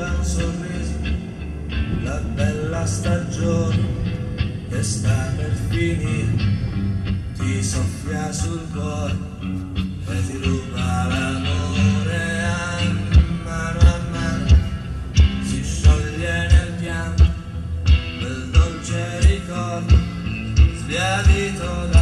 bel sorriso, la bella stagione che sta per finire, ti soffia sul cuore e ti ruba l'amore a mano a mano, si scioglie nel pianto quel dolce ricordo sbiadito da